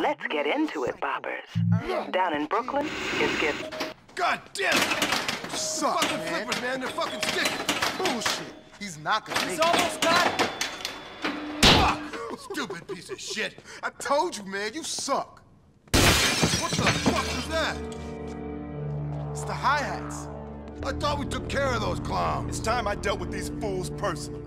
Let's get into it, boppers. Down in Brooklyn, it's get... God damn it! Suck, fucking man. flippers, man. They're fucking sticking. Bullshit. He's not gonna make He's it. almost got it. Fuck! Stupid piece of shit. I told you, man, you suck. What the fuck is that? It's the hi-hats. I thought we took care of those clowns. It's time I dealt with these fools personally.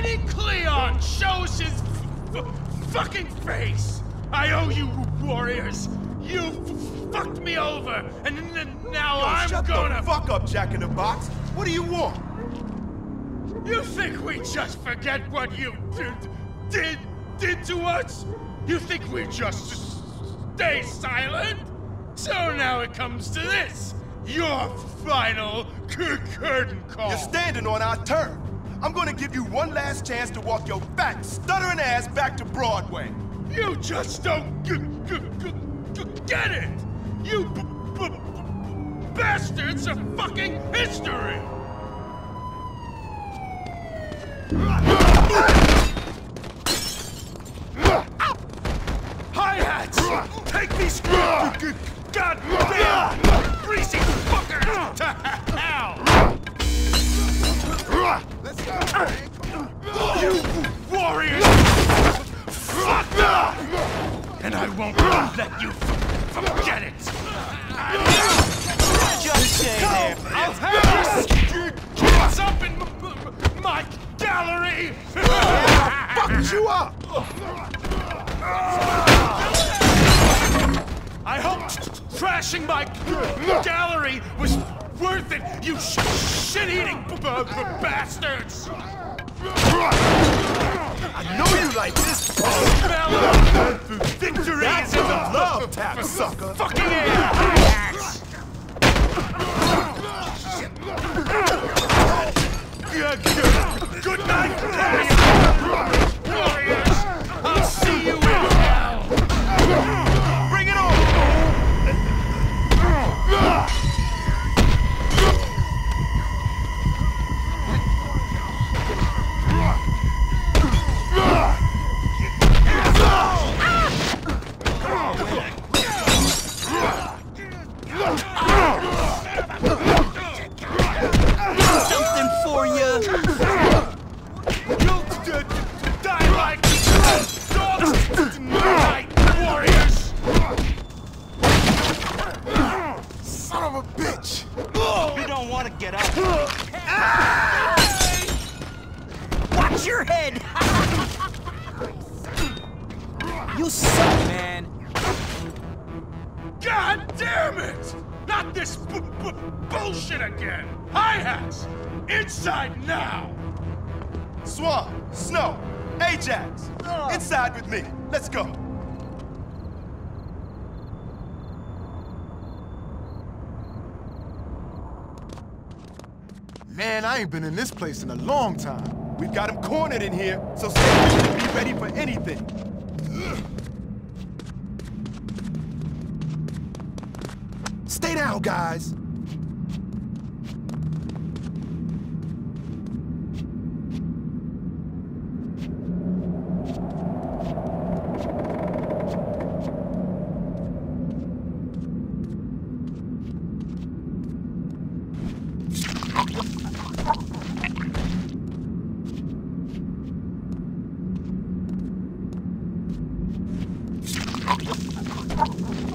Mighty Cleon shows his fucking face! I owe you, warriors! You f- fucked me over, and now Yo, I'm shut gonna. the fuck up, Jack in the Box. What do you want? You think we just forget what you did, did, did to us? You think we just stay silent? So now it comes to this. Your final curtain call. You're standing on our turf. I'm gonna give you one last chance to walk your fat, stuttering ass back to Broadway. You just don't get it! You bastards of fucking history! Hi-hats! Take these g- And I won't let you forget it! Just stay there. I'll have you kids up in my gallery! Fucked you up! I hope trashing my gallery was worth it, you sh- shit-eating bastards! Sucker. fucking air! Now! Swan, Snow, Ajax, inside with me. Let's go. Man, I ain't been in this place in a long time. We've got him cornered in here, so stay ready be ready for anything. Stay down, guys. Thank you.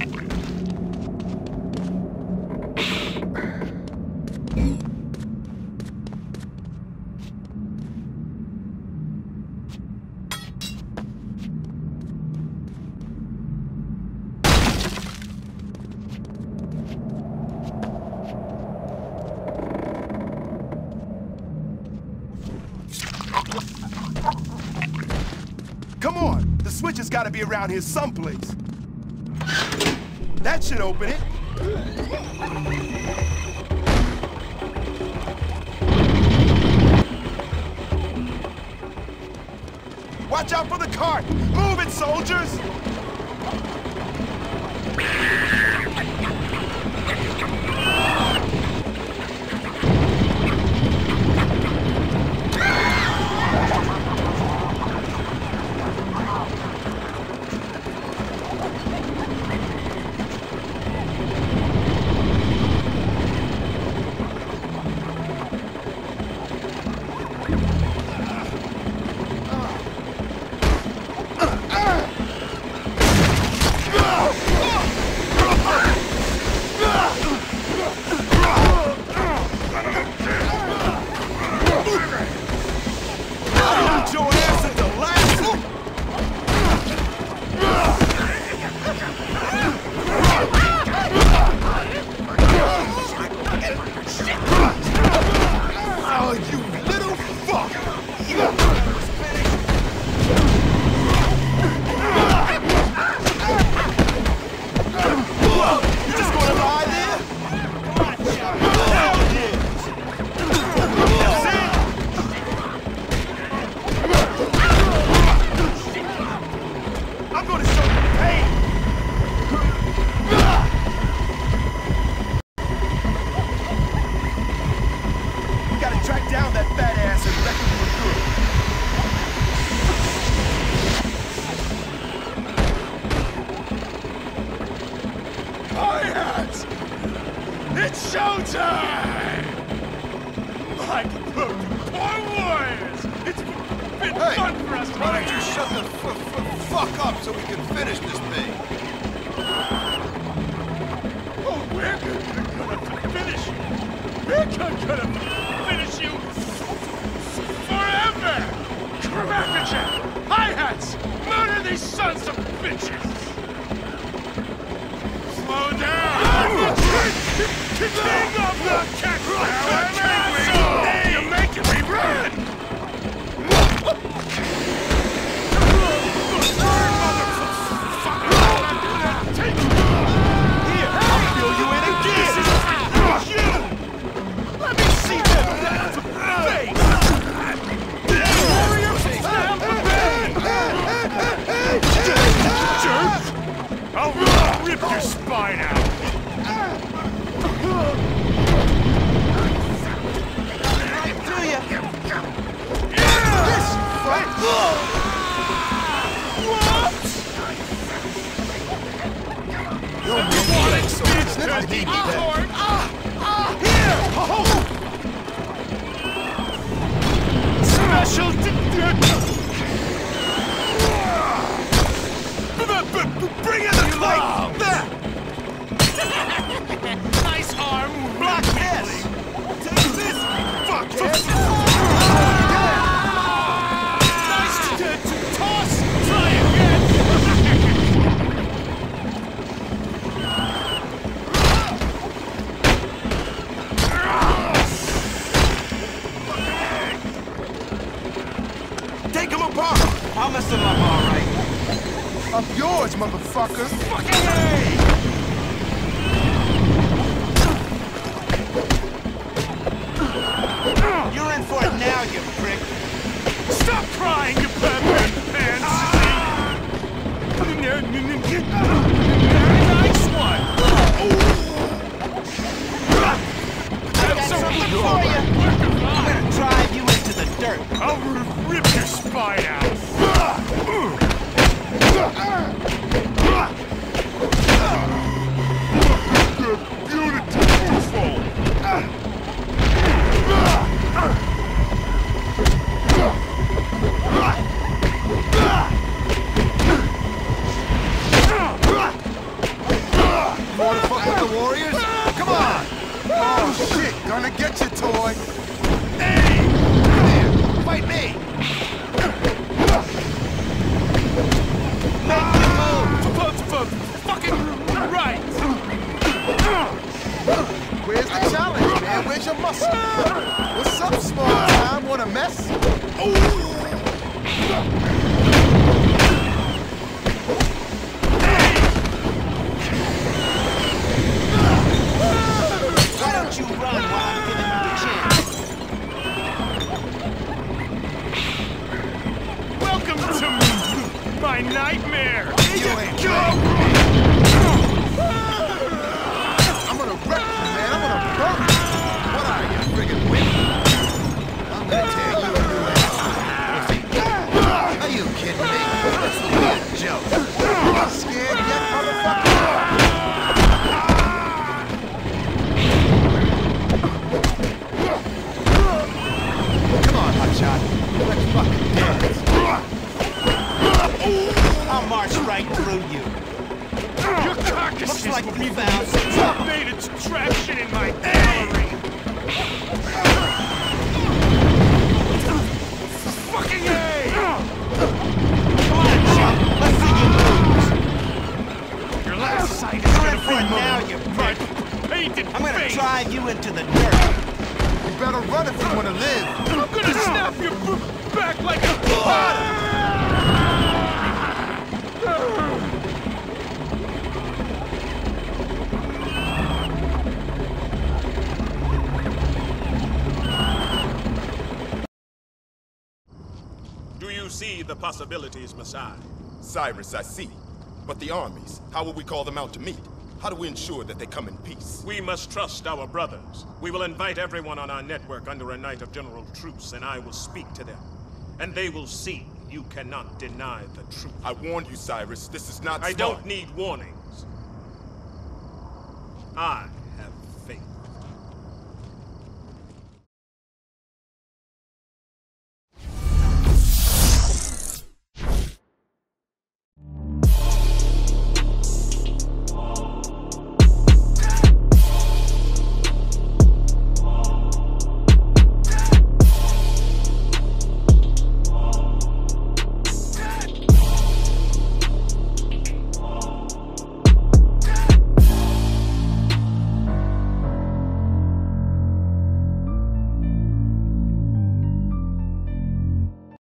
Switch has got to be around here someplace. That should open it. Watch out for the cart! Move it, soldiers! Like poor warriors! It's been Hey, fun for us why don't you shut the fuck up so we can finish this thing? Oh, we're gonna, finish you! We're gonna, finish you forever! Crackerjack! Hi-hats! Murder these sons of bitches! Slow down! King of the cat! Not need that. Special Bring in the fight! nice arm! Block this! Take this! Fuck! Stop crying, you bad pants! Nice one! That's so you. I'm gonna drive you into the dirt. I'll rip your spine out! Kidding me? This will be joke. You scared yet, motherfucker? Come on, hotshot. Let's fucking dance. I'll march right through you. Your carcass Looks is like you found made its traction in my gallery. You into the dirt. You better run if you wanna live. I'm gonna snap your b- back like a bottom. Do you see the possibilities, Masai? Cyrus, I see. But the armies, how will we call them out to meet? How do we ensure that they come in peace? We must trust our brothers. We will invite everyone on our network under a night of general truce, and I will speak to them. And they will see you cannot deny the truth. I warned you, Cyrus, this is not I smart. don't need warnings. I